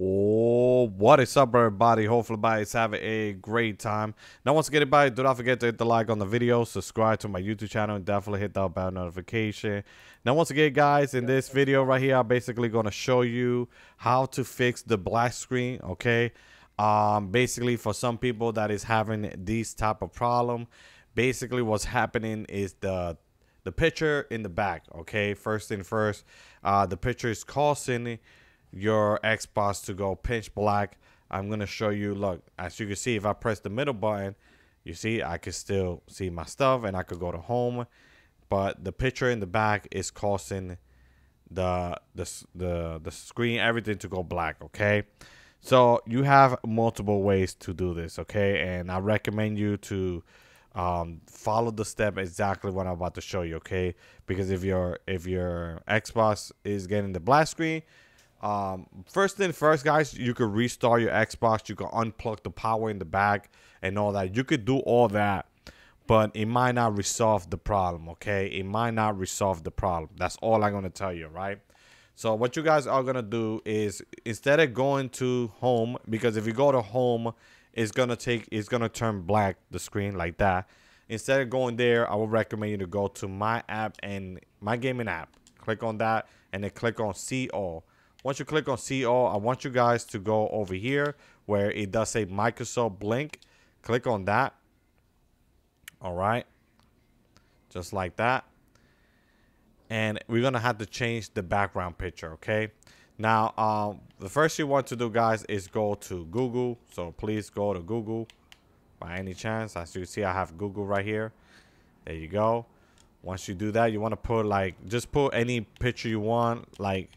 Oh, what is up, everybody? Hopefully, guys having a great time. Now, once again, everybody, do not forget to hit the like on the video, subscribe to my YouTube channel, and definitely hit that bell notification. Now, once again, guys, in this video right here, I'm basically going to show you how to fix the black screen, okay? Um, basically, for some people that is having these type of problem, basically what's happening is the the picture in the back, okay? First thing first, uh, the picture is causing your Xbox to go pitch black. I'm going to show you, look, as you can see, if I press the middle button, you see, I can still see my stuff and I could go to home. But the picture in the back is causing the, the, the, the screen, everything to go black, okay? So you have multiple ways to do this, okay? And I recommend you to um, follow the step exactly what I'm about to show you, okay? Because if your if your Xbox is getting the black screen, um, first thing first, guys, you could restart your Xbox. You could unplug the power in the back and all that. You could do all that, but it might not resolve the problem. Okay, it might not resolve the problem. That's all I'm gonna tell you, right? So what you guys are gonna do is instead of going to home, because if you go to home, it's gonna take it's gonna turn black the screen like that. Instead of going there, I would recommend you to go to my app and my gaming app. Click on that and then click on see all once you click on all, I want you guys to go over here where it does say Microsoft Blink. Click on that. All right. Just like that. And we're going to have to change the background picture, okay? Now, um, the first you want to do, guys, is go to Google. So please go to Google by any chance. As you see, I have Google right here. There you go. Once you do that, you want to put like, just put any picture you want, like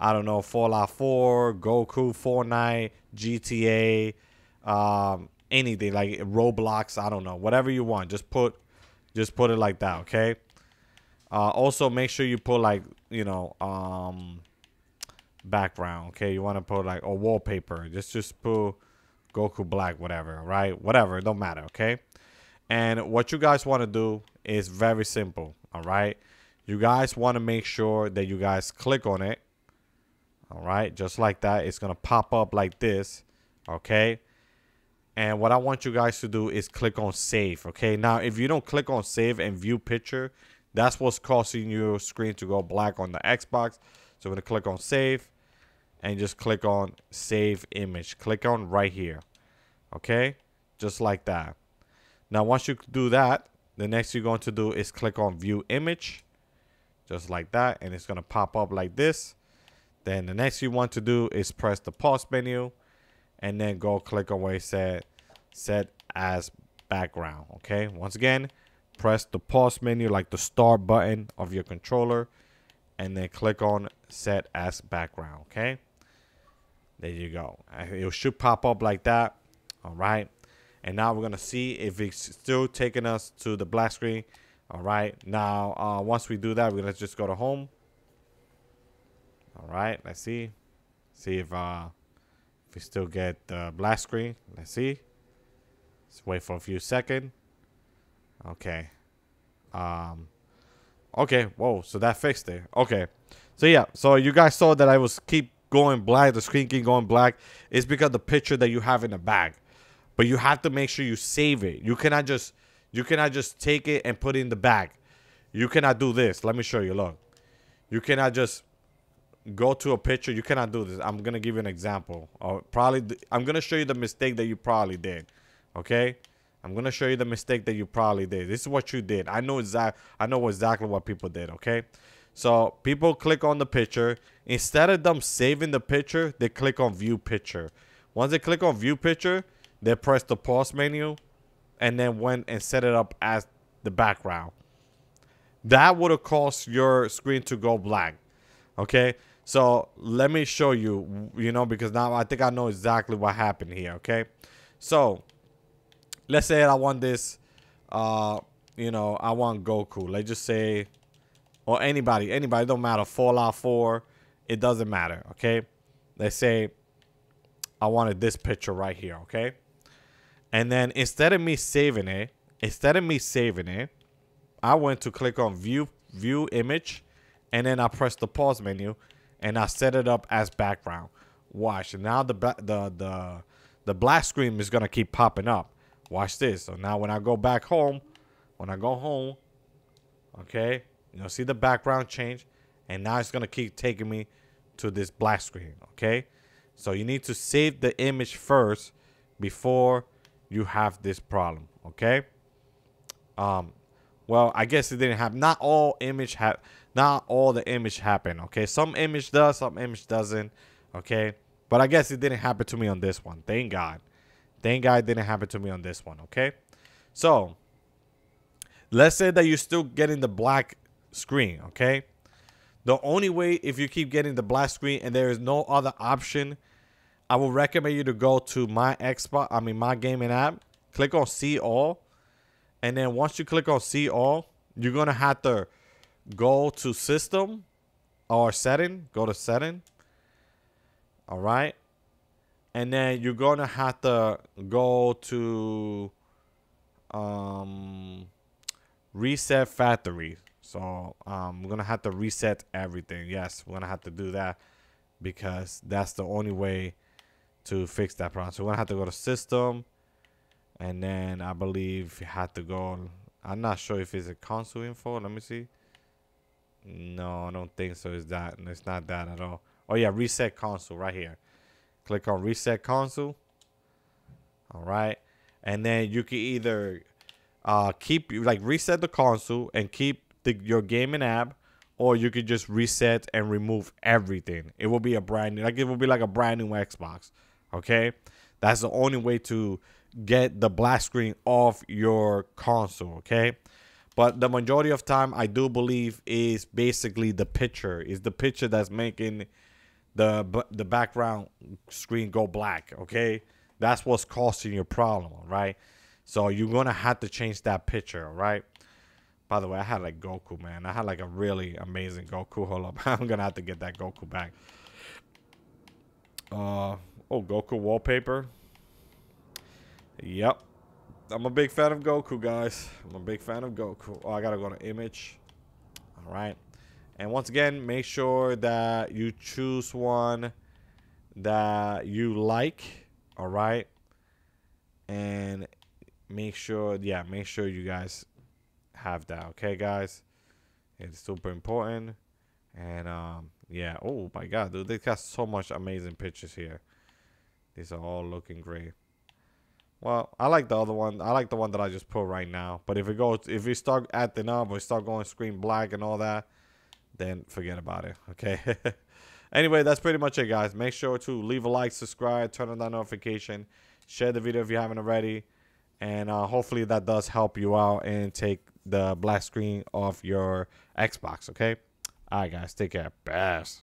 I don't know, Fallout 4, Goku, Fortnite, GTA, um, anything like Roblox. I don't know, whatever you want. Just put, just put it like that, okay? Uh, also, make sure you put like you know, um, background. Okay, you want to put like a wallpaper. Just just put Goku Black, whatever, right? Whatever, don't matter. Okay. And what you guys want to do is very simple. All right. You guys want to make sure that you guys click on it all right? Just like that it's gonna pop up like this okay? And what I want you guys to do is click on save okay? Now if you don't click on save and view picture that's what's causing your screen to go black on the Xbox. So I'm gonna click on save and just click on save image. Click on right here okay? Just like that. Now once you do that the next you're going to do is click on view image just like that and it's gonna pop up like this then the next you want to do is press the pause menu and then go click on where it said set as background. Okay. Once again, press the pause menu like the start button of your controller and then click on set as background. Okay. There you go. It should pop up like that. All right. And now we're going to see if it's still taking us to the black screen. All right. Now, uh, once we do that, we're to just go to home. All right, let's see. See if uh if we still get the black screen. Let's see. Let's wait for a few seconds. Okay. Um Okay, whoa, so that fixed it. Okay. So yeah, so you guys saw that I was keep going black, the screen keep going black. It's because the picture that you have in the bag. But you have to make sure you save it. You cannot just you cannot just take it and put it in the bag. You cannot do this. Let me show you. Look. You cannot just go to a picture. You cannot do this. I'm gonna give you an example. Or probably, I'm gonna show you the mistake that you probably did. Okay, I'm gonna show you the mistake that you probably did. This is what you did. I know exact. I know exactly what people did. Okay, so people click on the picture instead of them saving the picture, they click on view picture. Once they click on view picture, they press the pause menu, and then went and set it up as the background. That would have caused your screen to go black. Okay, so let me show you, you know, because now I think I know exactly what happened here, okay? So let's say I want this, uh, you know, I want Goku. Let's just say, or anybody, anybody, don't matter. Fallout 4, it doesn't matter, okay? Let's say I wanted this picture right here, okay? And then instead of me saving it, instead of me saving it, I went to click on view view image and then I pressed the pause menu and I set it up as background. Watch. Now the the the the black screen is gonna keep popping up. Watch this. So now when I go back home, when I go home, okay, you'll see the background change, and now it's gonna keep taking me to this black screen. Okay, so you need to save the image first before you have this problem. Okay. Um, well, I guess it didn't happen. Not all image have. Not all the image happen. Okay, some image does, some image doesn't. Okay, but I guess it didn't happen to me on this one. Thank God. Thank God it didn't happen to me on this one. Okay, so let's say that you're still getting the black screen. Okay, the only way if you keep getting the black screen and there is no other option, I will recommend you to go to my Xbox. I mean my gaming app. Click on See All and then once you click on see all, you're going to have to go to system or setting. Go to setting. All right. And then you're going to have to go to um, reset factory. So um, we're going to have to reset everything. Yes, we're going to have to do that because that's the only way to fix that problem. So we're going to have to go to system and then I believe you had to go. I'm not sure if it's a console info. Let me see. No, I don't think so. It's that. It's not that at all. Oh yeah, reset console right here. Click on reset console. All right, and then you can either uh, keep like reset the console and keep the, your gaming app, or you could just reset and remove everything. It will be a brand new, like it will be like a brand new Xbox. Okay, that's the only way to get the black screen off your console, okay? But the majority of time, I do believe is basically the picture. Is the picture that's making the the background screen go black, okay? That's what's causing your problem, right? So you're gonna have to change that picture, right? By the way, I had like Goku, man. I had like a really amazing Goku. Hold up, I'm gonna have to get that Goku back. Uh oh, Goku wallpaper. Yep. I'm a big fan of Goku, guys. I'm a big fan of Goku. Oh, I gotta go to image. All right. And once again, make sure that you choose one that you like. All right. And make sure, yeah, make sure you guys have that. Okay, guys. It's super important. And um, yeah. Oh my God, dude, they got so much amazing pictures here. These are all looking great. Well, I like the other one. I like the one that I just put right now. But if it goes, if we start acting up or start going screen black and all that, then forget about it. Okay. anyway, that's pretty much it, guys. Make sure to leave a like, subscribe, turn on that notification, share the video if you haven't already, and uh, hopefully that does help you out and take the black screen off your Xbox. Okay. All right, guys. Take care. Best.